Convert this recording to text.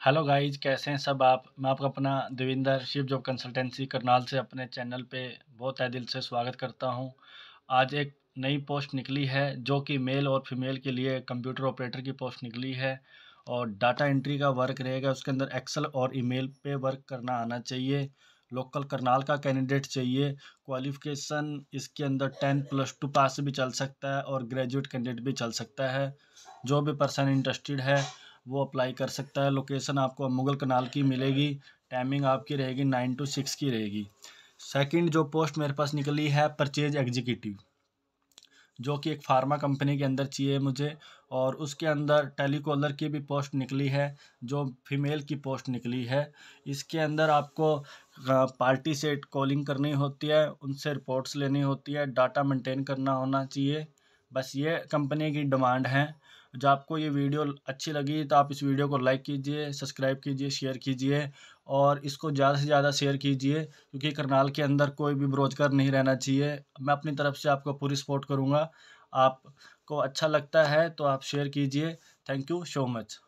Hello guys कैसे हैं सब आप? मैं आपका अपना देविंदर, शिव जॉब कंसल्टेंसी, करनाल से अपने चैनल पे बहुत तय दिल से स्वागत करता हूँ। आज एक नई पोस्ट निकली है, जो कि मेल और फीमेल के लिए कंप्यूटर ऑपरेटर की पोस्ट निकली है और डाटा एंट्री का वर्क रहेगा। उसके अंदर एक्सेल और ईमेल पे वर्क करना आना चाहिए। लोकल करनाल का कैंडिडेट चाहिए। क्वालिफ़िकेशन इसके अंदर टेन प्लस टू पास भी चल सकता है और ग्रेजुएट कैंडिडेट भी चल सकता है। जो भी पर्सन इंटरेस्टेड है वो अप्लाई कर सकता है। लोकेशन आपको मुगल कनाल की मिलेगी। टाइमिंग आपकी रहेगी नाइन टू सिक्स की रहेगी। सेकंड जो पोस्ट मेरे पास निकली है परचेज एग्जीक्यूटिव जो कि एक फार्मा कंपनी के अंदर चाहिए मुझे और उसके अंदर टेलीकॉलर की भी पोस्ट निकली है, जो फीमेल की पोस्ट निकली है। इसके अंदर आपको पार्टी से कॉलिंग करनी होती है, उनसे रिपोर्ट्स लेनी होती है डाटा मेंटेन करना होना चाहिए। बस ये कंपनी की डिमांड है। जो आपको ये वीडियो अच्छी लगी तो आप इस वीडियो को लाइक कीजिए, सब्सक्राइब कीजिए, शेयर कीजिए और इसको ज़्यादा से ज़्यादा शेयर कीजिए क्योंकि करनाल के अंदर कोई भी बेरोजगार नहीं रहना चाहिए। मैं अपनी तरफ़ से आपको पूरी सपोर्ट करूँगा। आपको अच्छा लगता है तो आप शेयर कीजिए। Thank you so much.